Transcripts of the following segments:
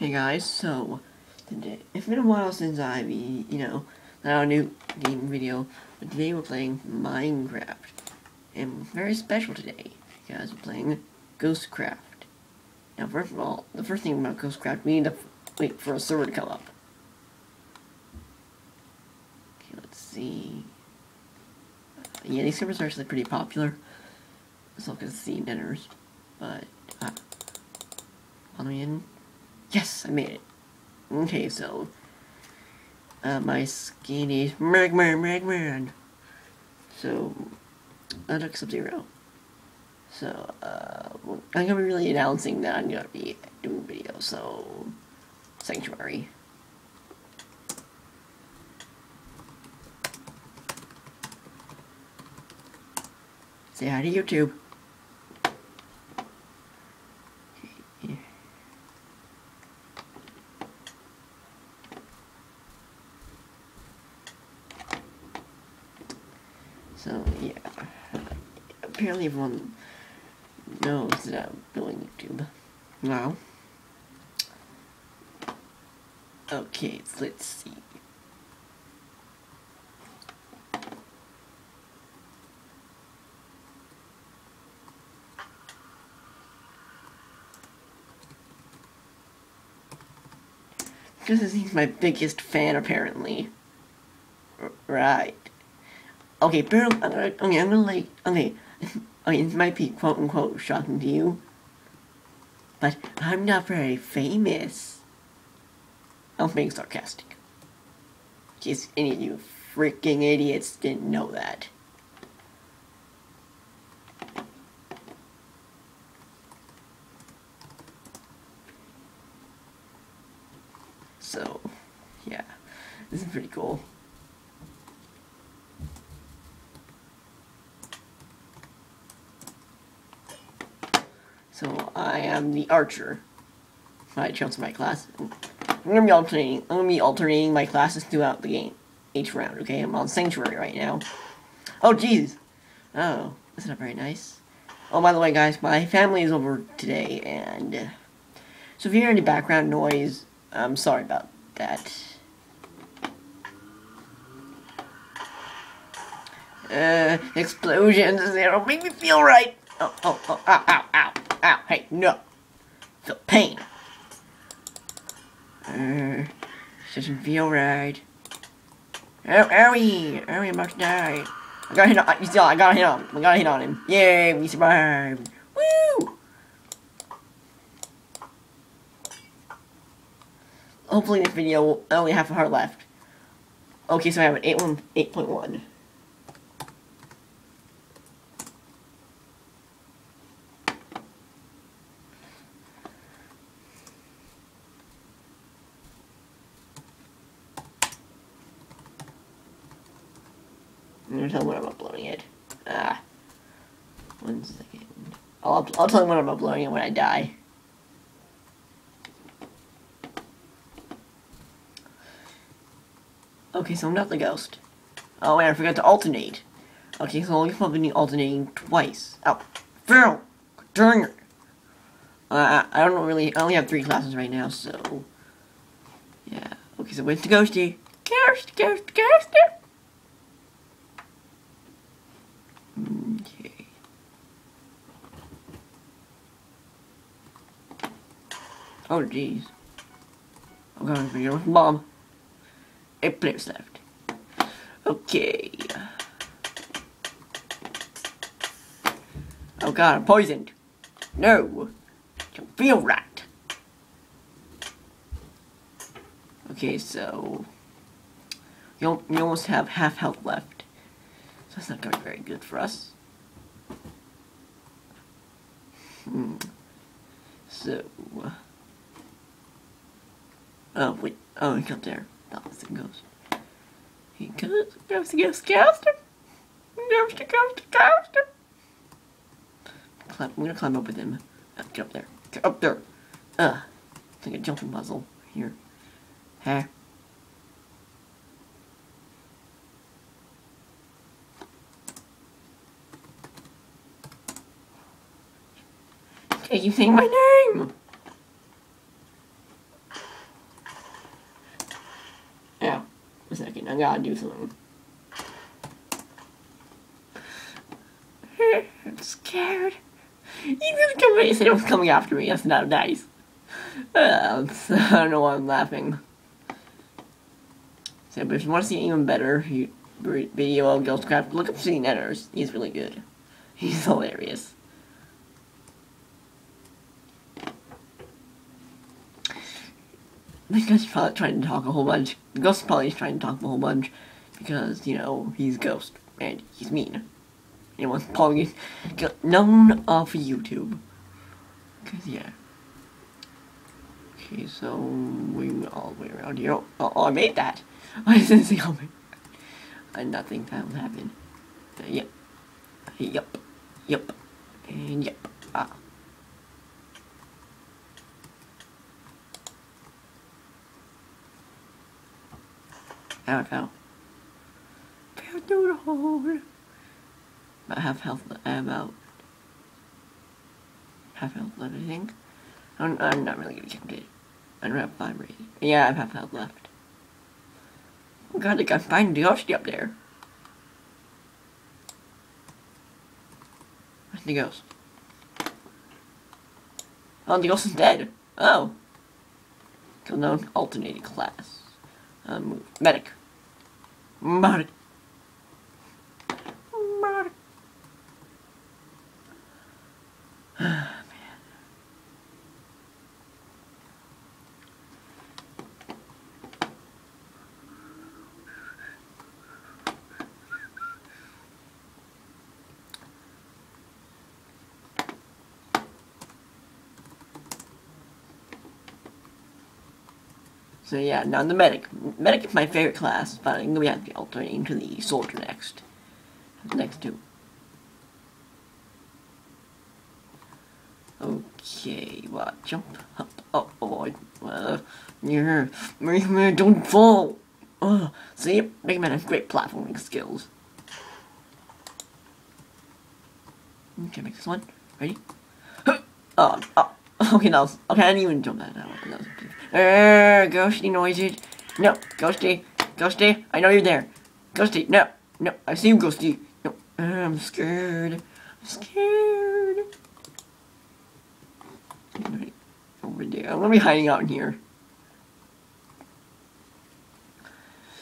Hey guys, so today it's been a while since I've you know done a new game video, but today we're playing Minecraft, and very special today because we're playing Ghostcraft. Now, first of all, the first thing about Ghostcraft, we need to wait for a server to come up. Okay, let's see. Yeah, these servers are actually pretty popular. Let's look at the dinners, but uh, on the in. Yes, I made it. Okay, so uh, my skin is Mega Man, Magman. So I took Sub Zero. So uh, I'm gonna be really announcing that I'm gonna be doing videos. So Sanctuary. Say hi to YouTube. So yeah, apparently everyone knows that I'm doing YouTube now. Okay, so let's see. Because he's my biggest fan, apparently. R right. Okay, but I'm gonna, okay, I'm gonna like, okay, okay, this might be quote unquote shocking to you, but I'm not very famous. I'm being sarcastic. Case any of you freaking idiots didn't know that. So, yeah, this is pretty cool. So I am the archer. I chose my class. I'm gonna be alternating. I'm gonna be alternating my classes throughout the game, each round. Okay, I'm on sanctuary right now. Oh jeez. Oh, that's not very nice. Oh, by the way, guys, my family is over today, and uh, so if you hear any background noise, I'm sorry about that. Uh, explosions, they don't make me feel right. Oh, oh, oh, ow, ow, ow. Ow, hey, no. Feel pain. Uh, doesn't feel right. Oh, owie! Owie, about to die. I gotta hit on, you see, I gotta hit on, I gotta hit on him. Yay, we survived. Woo! Hopefully this video will only have a heart left. Okay, so I have an 8.1. I'm gonna tell him when I'm uploading it. Ah. One second. I'll, I'll tell him when I'm uploading it when I die. Okay, so I'm not the ghost. Oh, and I forgot to alternate. Okay, so I'll probably alternating twice. Oh! Dang it! Uh, I don't really, I only have three classes right now, so... Yeah. Okay, so where's the ghosty? Ghost, ghost, ghost! Okay. Oh, jeez. I'm going to video with mom. Eight players left. Okay. Oh god, I'm poisoned. No. Don't feel right. Okay, so... You almost have half health left. So that's not going to be very good for us. Hmm. So... Oh, he got there. That was the ghost. He goes, goes, goes, caster. Goes to ghost, caster. Climb, I'm gonna climb up with him. Uh, get up there. Get up there. Uh, it's like a jumping puzzle here. Huh? Are you saying my name? I gotta do something. I'm scared. He's gonna come and say was coming after me. That's not nice. Uh, I don't know why I'm laughing. So, but if you want to see even better video of Ghostcraft, look up City Netters. He's really good. He's hilarious. This guy's trying to talk a whole bunch. Ghost probably trying to talk a whole bunch because, you know, he's ghost and he's mean. He wants get known off of YouTube. Cause yeah. Okay, so we went all the way around here. Oh, oh I made that. I didn't see how. I did not think that would happen. Uh, yep. Yep. Yep. And yep. Ah. Ow, ow. Fell through the hole. About half health, about half health left, I think. I'm, I'm not really gonna count it. I don't have five rating. Yeah, I have half health left. God, I can find the Yoshi up there. Where's the ghost? Oh, the ghost is dead. Oh. Kill known alternating class. Um, medic. Medic. Medic. So yeah, now the medic. Medic is my favorite class, but I'm gonna have to alternate into the soldier next. Next two. Okay, well, jump up. Oh, oh, uh, yeah, Man, don't fall. Oh, see, Mega Man has great platforming skills. Okay, make this one. Ready? Oh, oh, okay, that was, okay, I didn't even jump that out. That was, uh, ghosty noises. No, ghosty, ghosty, I know you're there. Ghosty, no, no, I see you, ghosty. No, I'm scared. I'm scared. Over there. I'm gonna be hiding out in here.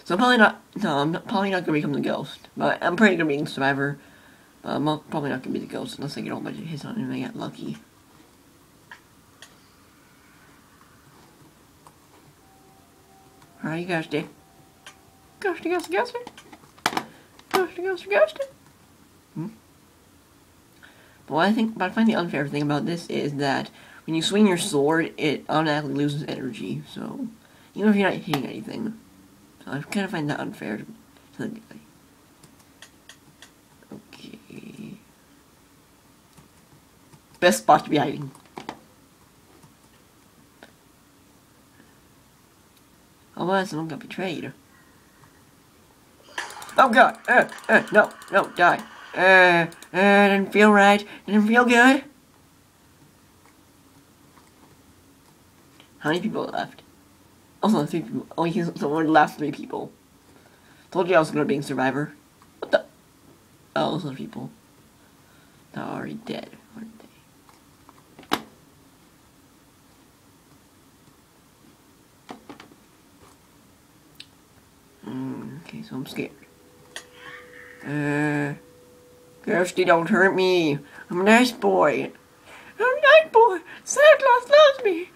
So I'm probably not, no, I'm not, probably not gonna become the ghost. But I'm probably gonna be the survivor. But I'm probably not gonna be the ghost unless I get all my hits on and I get lucky. Alright, ghosty. Ghosty, ghosty, ghosty. Ghosty, ghosty, ghosty. Hmm? But what I think, but I find the unfair thing about this is that when you swing your sword, it automatically loses energy. So, even if you're not hitting anything. So I kind of find that unfair to the guy. Okay. Best spot to be hiding. Oh, well, someone got betrayed. Oh god! Uh, uh, no, no, die. Uh, uh, didn't feel right. Didn't feel good. How many people left? Also, three people. Oh, he's the one last three people. Told you I was gonna be a survivor. What the? Oh, those people. They're already dead. Okay, so I'm scared. Uh, Kirsty, don't hurt me. I'm a nice boy. I'm a nice boy. Santa Claus loves me.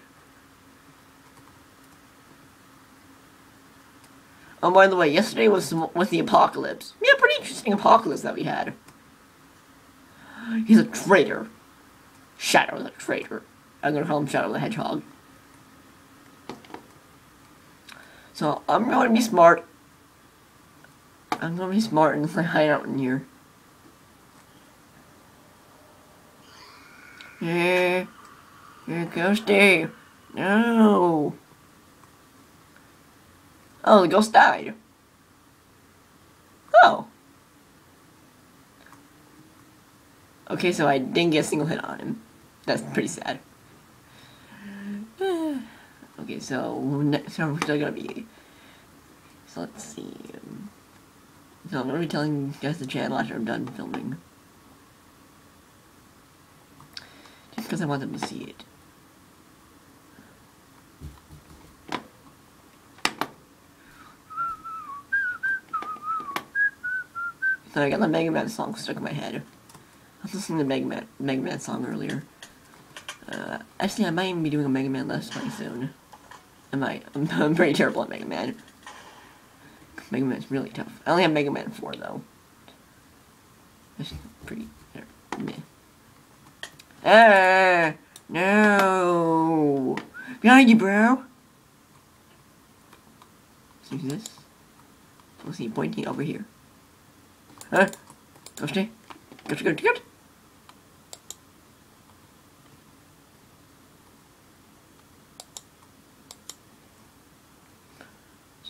Oh, by the way, yesterday was was the apocalypse. Yeah, pretty interesting apocalypse that we had. He's a traitor. Shadow the traitor. I'm gonna call him Shadow the Hedgehog. So I'm going to be smart I'm gonna be smart and hide out in here. Yeah, goes Dave. No. Oh, the ghost died. Oh. Okay, so I didn't get a single hit on him. That's pretty sad. okay, so next time we're still gonna be So let's see. So I'm gonna be telling you guys the channel after I'm done filming. Just because I want them to see it. So I got the Mega Man song stuck in my head. I was listening to Mega Man, Mega Man song earlier. Uh, actually, I might even be doing a Mega Man Let's Play soon. I might. I'm, I'm pretty terrible at Mega Man. Mega Man's really tough. I only have Mega Man 4, though. That's pretty... Meh. Ah! No! Behind you, bro! See this? We'll see pointing over here. Huh? Ghosty? Ghosty, ghosty, ghosty! So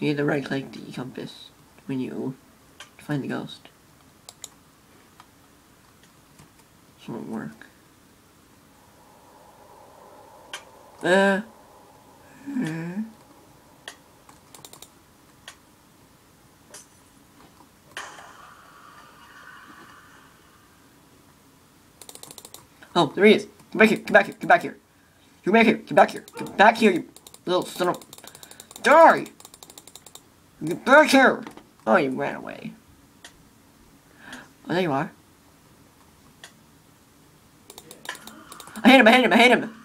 you need to right click the compass when you find the ghost. This won't work. Uh. uh. Oh, there he is. Come back here, come back here, come back here. Come back here, come back here, come back here, you little son of... Die! Get back here! Oh, you ran away. Oh, there you are. I hit him, I hit him, I hit him!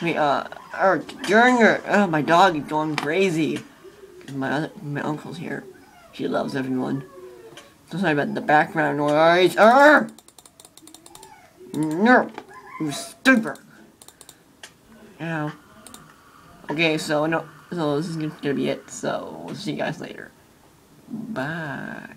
Me, uh, er, during your, oh, my dog is going crazy. My other, my uncle's here. She loves everyone. So sorry about the background noise. Arr! No! You stupid! Ow. Okay, so no, so this is gonna be it. So see you guys later. Bye.